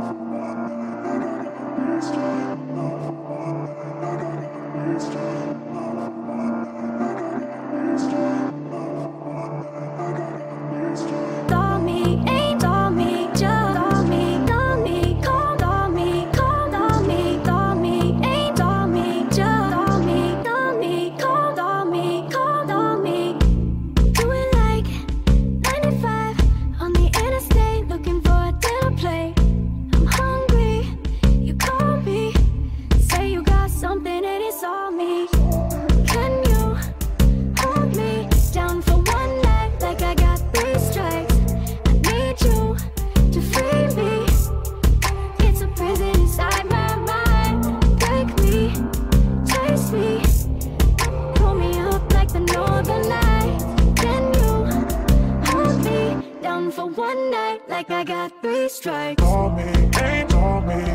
Love, me Pull me up like the northern Then you hold me down for one night? Like I got three strikes. Call me, ain't call me.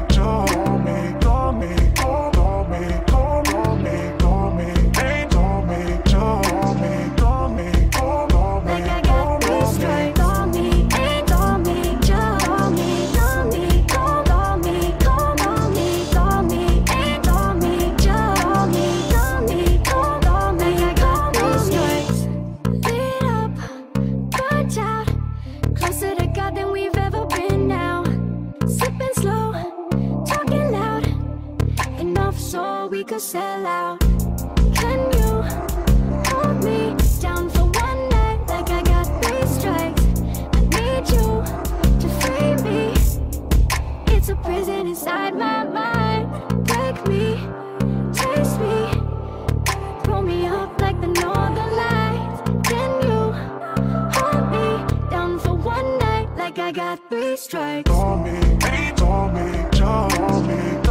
we could sell out. Can you hold me down for one night like I got three strikes? I need you to free me. It's a prison inside my mind. Break me, chase me, pull me up like the northern lights. Can you hold me down for one night like I got three strikes? Call me, call me, call me.